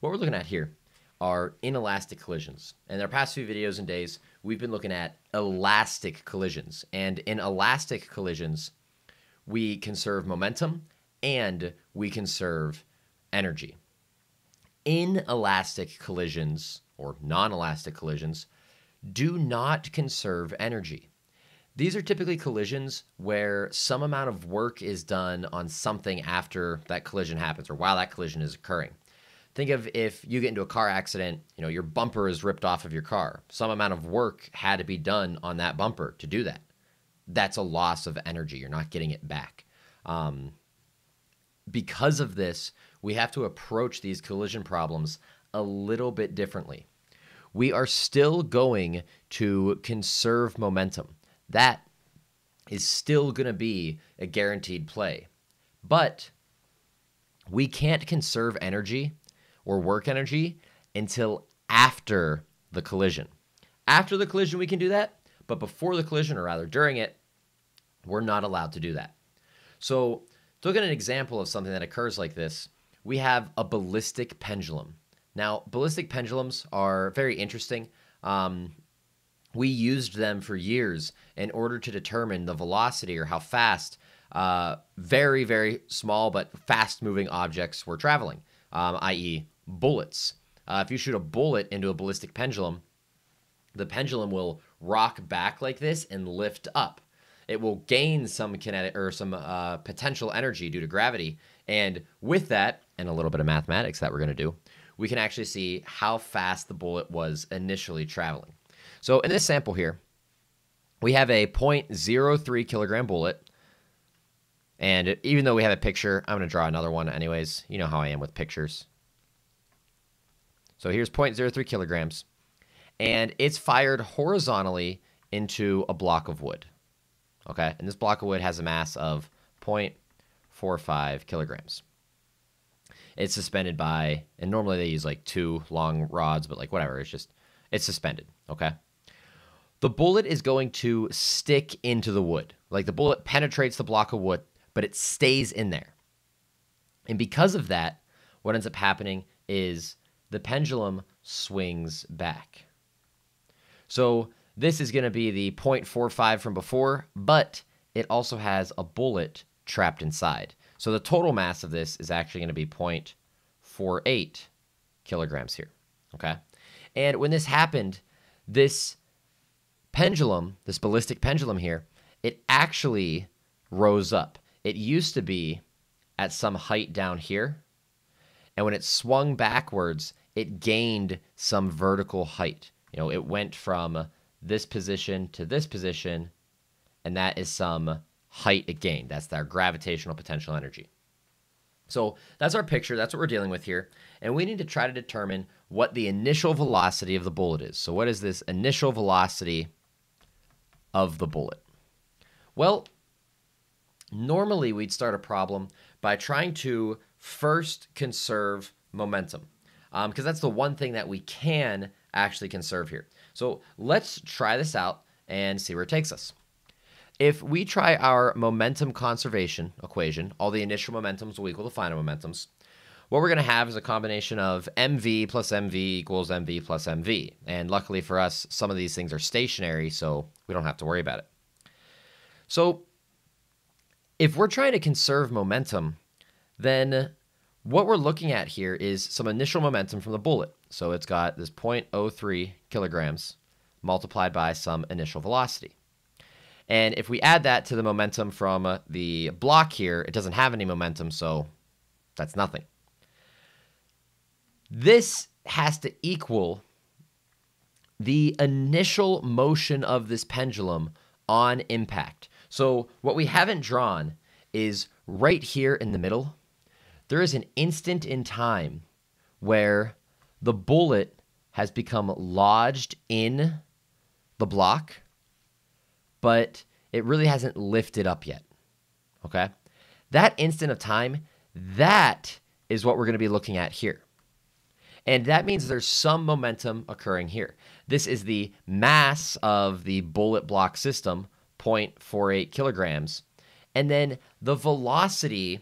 What we're looking at here are inelastic collisions. In our past few videos and days, we've been looking at elastic collisions. And in elastic collisions, we conserve momentum and we conserve energy. Inelastic collisions, or non elastic collisions, do not conserve energy. These are typically collisions where some amount of work is done on something after that collision happens or while that collision is occurring. Think of if you get into a car accident, you know, your bumper is ripped off of your car. Some amount of work had to be done on that bumper to do that. That's a loss of energy. You're not getting it back. Um, because of this, we have to approach these collision problems a little bit differently. We are still going to conserve momentum. That is still going to be a guaranteed play. But we can't conserve energy or work energy until after the collision. After the collision, we can do that, but before the collision, or rather during it, we're not allowed to do that. So, to look at an example of something that occurs like this, we have a ballistic pendulum. Now, ballistic pendulums are very interesting. Um, we used them for years in order to determine the velocity or how fast uh, very, very small but fast moving objects were traveling, um, i.e., bullets. Uh, if you shoot a bullet into a ballistic pendulum, the pendulum will rock back like this and lift up. It will gain some kinetic or some uh, potential energy due to gravity, and with that, and a little bit of mathematics that we're going to do, we can actually see how fast the bullet was initially traveling. So in this sample here, we have a 0.03 kilogram bullet. And even though we have a picture, I'm going to draw another one anyways. You know how I am with pictures. So here's 0.03 kilograms. And it's fired horizontally into a block of wood. Okay, and this block of wood has a mass of 0.45 kilograms it's suspended by, and normally they use like two long rods, but like whatever, it's just, it's suspended, okay? The bullet is going to stick into the wood. Like the bullet penetrates the block of wood, but it stays in there. And because of that, what ends up happening is the pendulum swings back. So this is going to be the 0.45 from before, but it also has a bullet trapped inside. So the total mass of this is actually going to be 0.48 kilograms here. Okay. And when this happened, this pendulum, this ballistic pendulum here, it actually rose up. It used to be at some height down here. And when it swung backwards, it gained some vertical height. You know, it went from this position to this position, and that is some height it gained. That's their gravitational potential energy. So that's our picture. That's what we're dealing with here. And we need to try to determine what the initial velocity of the bullet is. So, what is this initial velocity of the bullet? Well, normally we'd start a problem by trying to first conserve momentum, because um, that's the one thing that we can actually conserve here. So, let's try this out and see where it takes us. If we try our momentum conservation equation, all the initial momentums will equal the final momentums. What we're going to have is a combination of mv plus mv equals mv plus mv. And luckily for us, some of these things are stationary, so we don't have to worry about it. So if we're trying to conserve momentum, then what we're looking at here is some initial momentum from the bullet. So it's got this 0.03 kilograms multiplied by some initial velocity. And if we add that to the momentum from the block here, it doesn't have any momentum, so that's nothing. This has to equal the initial motion of this pendulum on impact. So what we haven't drawn is right here in the middle, there is an instant in time where the bullet has become lodged in the block but it really hasn't lifted up yet. Okay? That instant of time, that is what we're going to be looking at here. And that means there's some momentum occurring here. This is the mass of the bullet block system, 0.48 kilograms. And then the velocity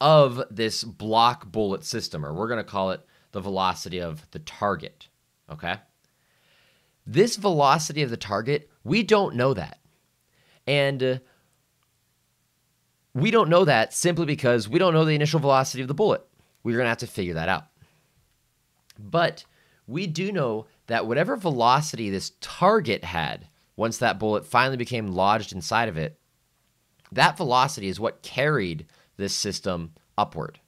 of this block bullet system, or we're going to call it the velocity of the target. Okay? This velocity of the target, we don't know that. And uh, we don't know that simply because we don't know the initial velocity of the bullet. We're going to have to figure that out. But we do know that whatever velocity this target had once that bullet finally became lodged inside of it, that velocity is what carried this system upward.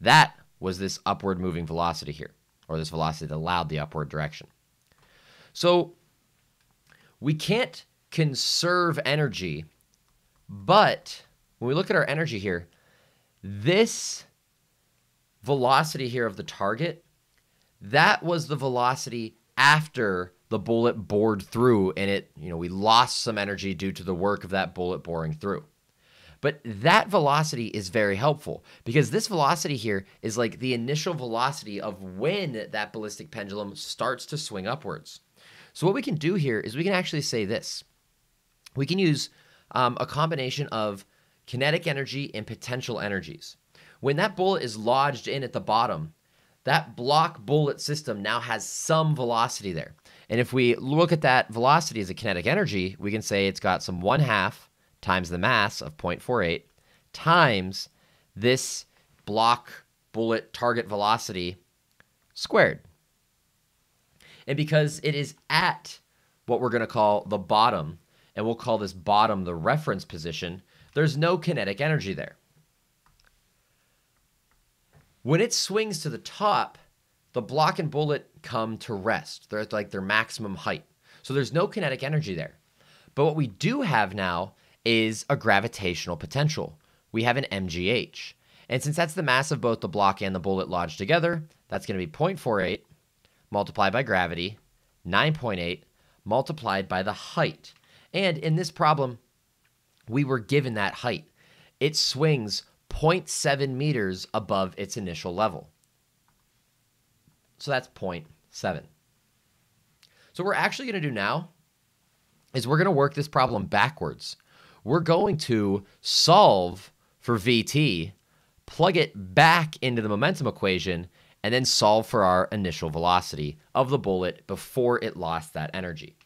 That was this upward moving velocity here, or this velocity that allowed the upward direction. So we can't conserve energy, but when we look at our energy here, this velocity here of the target, that was the velocity after the bullet bored through and it, you know, we lost some energy due to the work of that bullet boring through. But that velocity is very helpful because this velocity here is like the initial velocity of when that ballistic pendulum starts to swing upwards. So what we can do here is we can actually say this. We can use um, a combination of kinetic energy and potential energies. When that bullet is lodged in at the bottom, that block bullet system now has some velocity there. And if we look at that velocity as a kinetic energy, we can say it's got some 1 half times the mass of 0.48 times this block bullet target velocity squared. And because it is at what we're going to call the bottom, and we'll call this bottom the reference position, there's no kinetic energy there. When it swings to the top, the block and bullet come to rest. They're at like their maximum height. So there's no kinetic energy there. But what we do have now is a gravitational potential. We have an MGH. And since that's the mass of both the block and the bullet lodged together, that's going to be 0.48 multiplied by gravity, 9.8 multiplied by the height. And in this problem, we were given that height. It swings 0.7 meters above its initial level. So that's 0.7. So what we're actually going to do now is we're going to work this problem backwards. We're going to solve for VT, plug it back into the momentum equation, and then solve for our initial velocity of the bullet before it lost that energy.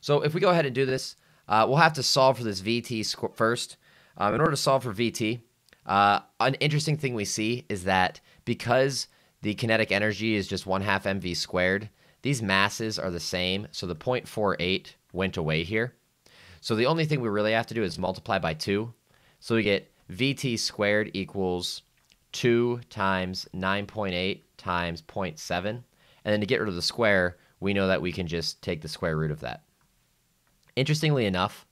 So if we go ahead and do this, uh, we'll have to solve for this VT first. Um, in order to solve for VT, uh, an interesting thing we see is that because the kinetic energy is just 1 half mv squared, these masses are the same, so the 0.48 went away here. So the only thing we really have to do is multiply by 2. So we get VT squared equals 2 times 9.8 times 0.7. And then to get rid of the square, we know that we can just take the square root of that. Interestingly enough,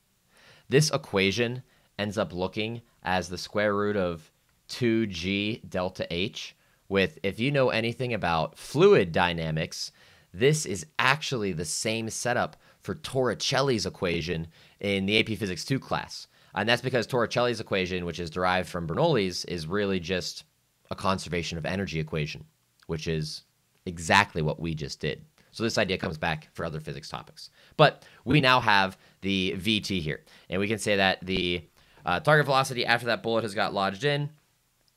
this equation ends up looking as the square root of 2g delta h, with, if you know anything about fluid dynamics, this is actually the same setup for Torricelli's equation in the AP Physics 2 class. And that's because Torricelli's equation, which is derived from Bernoulli's, is really just a conservation of energy equation, which is exactly what we just did. So this idea comes back for other physics topics. But we now have the VT here. And we can say that the uh, target velocity after that bullet has got lodged in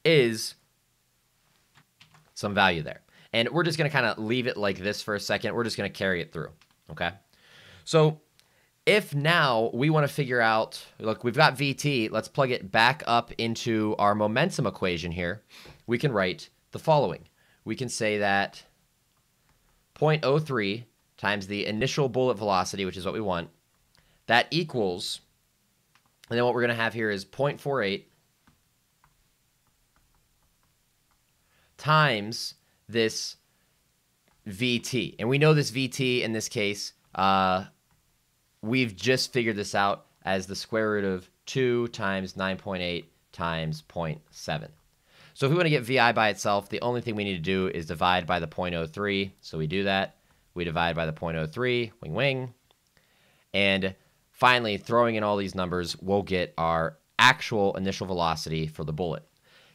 is some value there. And we're just going to kind of leave it like this for a second. We're just going to carry it through. Okay. So if now we want to figure out, look, we've got VT, let's plug it back up into our momentum equation here. We can write the following. We can say that 0.03 times the initial bullet velocity, which is what we want, that equals, and then what we're going to have here is 0.48 times this VT. And we know this VT in this case, uh, we've just figured this out as the square root of 2 times 9.8 times 0.7. So if we want to get VI by itself, the only thing we need to do is divide by the 0.03. So we do that. We divide by the 0.03, wing wing. And finally, throwing in all these numbers, we'll get our actual initial velocity for the bullet.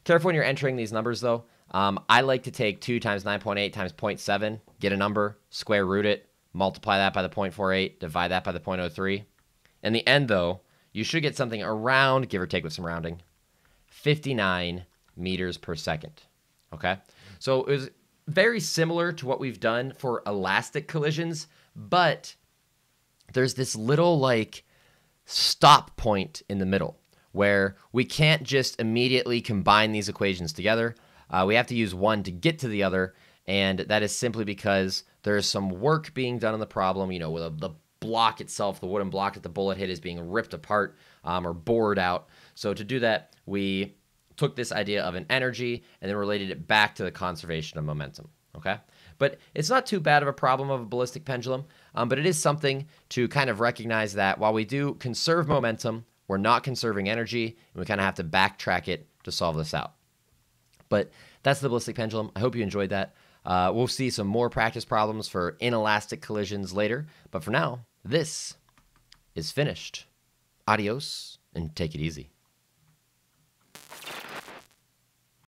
Careful when you're entering these numbers though. Um, I like to take 2 times 9.8 times 0.7, get a number, square root it, multiply that by the 0.48, divide that by the 0.03. In the end though, you should get something around, give or take with some rounding, 59 meters per second. Okay, so it was very similar to what we've done for elastic collisions, but there's this little like stop point in the middle where we can't just immediately combine these equations together. Uh, we have to use one to get to the other, and that is simply because there's some work being done on the problem. You know, with the block itself, the wooden block that the bullet hit, is being ripped apart um, or bored out. So to do that, we took this idea of an energy and then related it back to the conservation of momentum. Okay, but it's not too bad of a problem of a ballistic pendulum. Um, but it is something to kind of recognize that while we do conserve momentum, we're not conserving energy, and we kind of have to backtrack it to solve this out. But that's the ballistic pendulum. I hope you enjoyed that. Uh, we'll see some more practice problems for inelastic collisions later. But for now, this is finished. Adios, and take it easy.